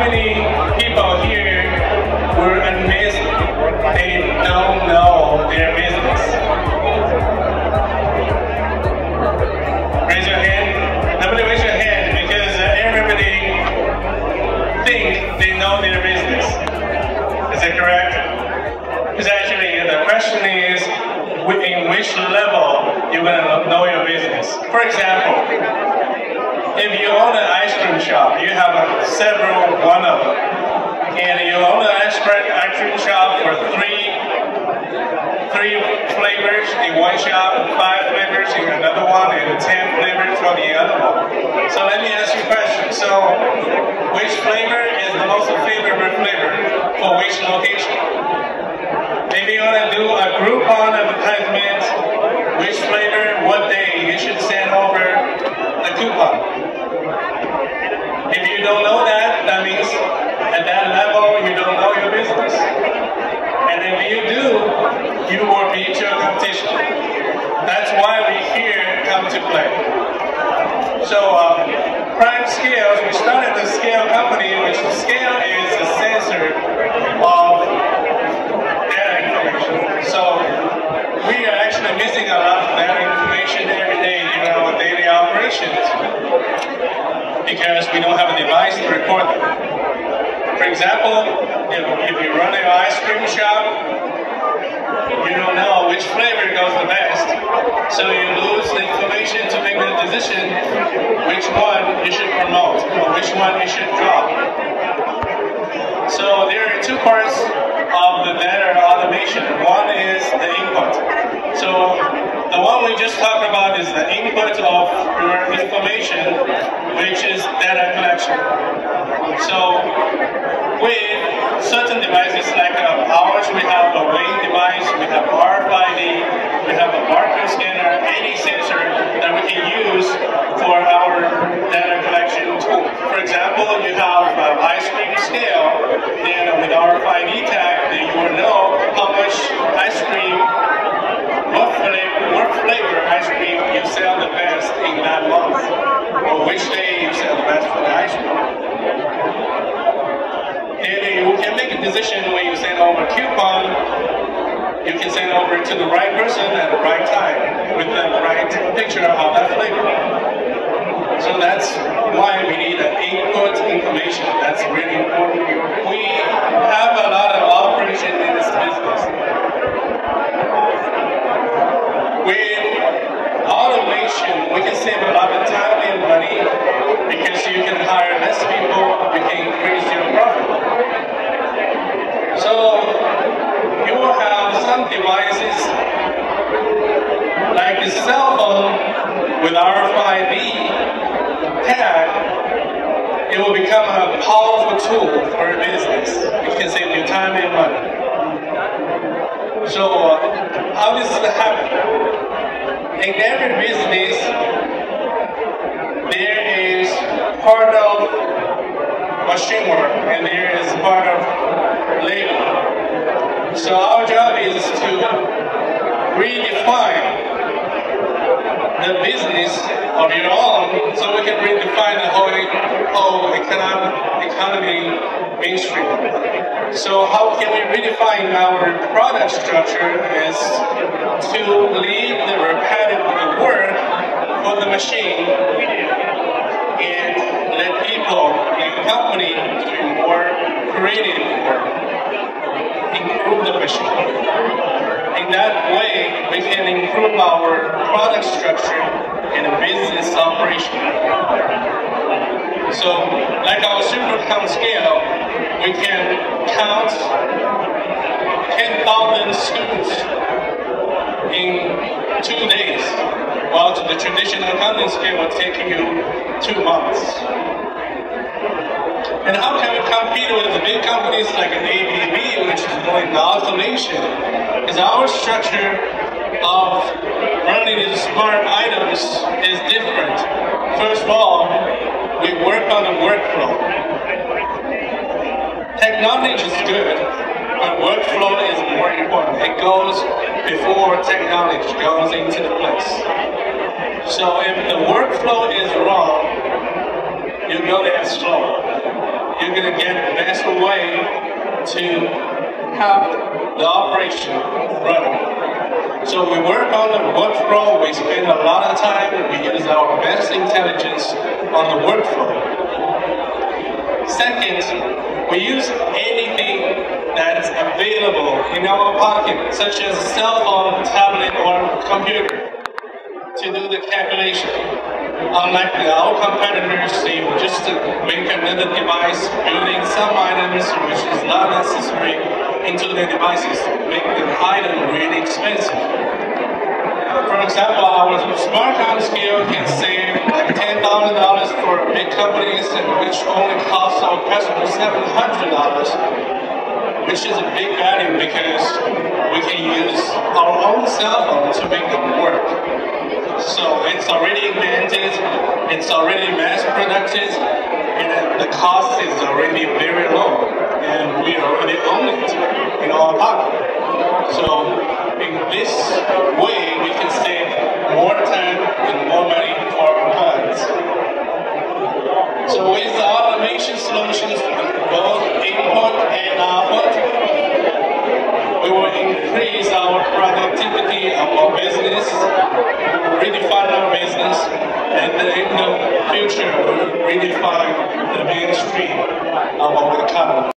many people here were admit they don't know their business? Raise your hand. Nobody raise your hand because uh, everybody think they know their business. Is that correct? Because actually the question is in which level you're gonna know your business. For example, if you own an ice cream shop, you have uh, several one of them, and you own an ice cream shop for three three flavors in one shop, five flavors in another one, and ten flavors from the other one. So let me ask you a question. So, which flavor is the most favorite flavor for which location? Maybe you want to do a Groupon advertisement. Which flavor, what day? You should send over the coupon. If you don't know that, that means at that level you don't know your business. And if you do, you will beat your competition. That's why we here come to play. So, uh, Prime Scales, we started the scale company, which scale is a sensor of data information. So, we are actually missing a lot of data information every day in our daily operations because we don't have a device to record them. For example, if, if you run an ice cream shop, you don't know which flavor goes the best. So you lose the information to make the decision which one you should promote or which one you should drop. So there are two parts of the data automation. One is the input. So the one we just talked about is the input of your information, which is data collection. So with certain devices like uh, ours, we have a weight device, we have RFID, we have a barcode scanner, any sensor that we can use for our data collection tool. For example, you have an ice cream scale, and with RFID tag, then you will know how much ice cream, what flavor, what flavor ice cream you sell the best in that month, or which day you sell the best for the ice cream. And you can make a decision when you send over a coupon, you can send over to the right person at the right time with the right picture of that flavor. So that's why we need an input information. That's really important. We have a lot of operation in this business. With automation, we can save a lot of time and money because you can hire less people, you can increase your profit. So you will have some devices a cell phone with RFID tag. It will become a powerful tool for business. It can save you time and money. So uh, how does it happen? In every business, there is part of machine work and there is part of labor. So our job is to redefine the business of your own so we can redefine the whole, whole economic, economy mainstream. So how can we redefine our product structure is to leave the repetitive work for the machine and let people in the company do more creative work, improve the machine. In that way, we can improve our product structure and business operation. So, like our super count scale, we can count 10,000 students in two days, while the traditional counting scale will take you two months. And how can we compete with the big companies like ABB, which is doing automation? Because our structure of running these smart items is different. First of all, we work on the workflow. Technology is good, but workflow is more important. It goes before technology goes into the place. So if the workflow is wrong, you go there slow. You we're going to get the best way to have the operation running. So we work on the workflow, we spend a lot of time, we use our best intelligence on the workflow. Second, we use anything that's available in our pocket, such as a cell phone, tablet, or computer to do the calculation. Unlike our competitors, they just make another device building some items which is not necessary into their devices, make the item really expensive. Uh, for example, our smart home scale can save like $10,000 for big companies, which only costs our customers $700, which is a big value because we can use our own cell phone to make them work. So it's already invented, it's already mass produced, and the cost is already very low, and we already own it in our pocket. So in this way, we can save more time and more money for our clients. So with the automation solutions both input and output, we will increase our productivity of our business, redefine our business, and in the future, redefine the mainstream of our economy.